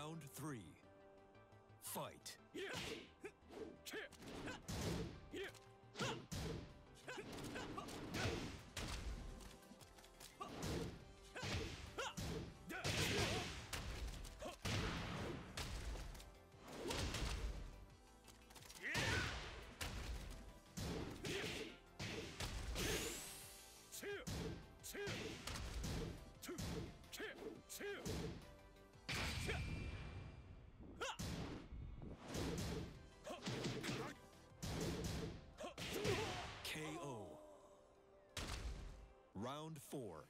Round three. Fight. KO. Round four.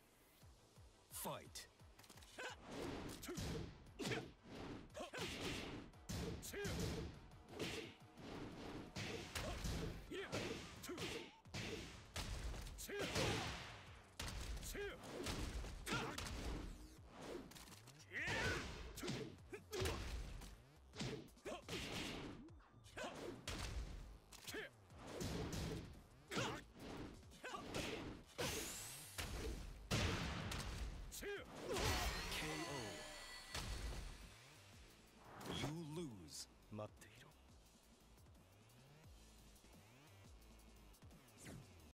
Fight.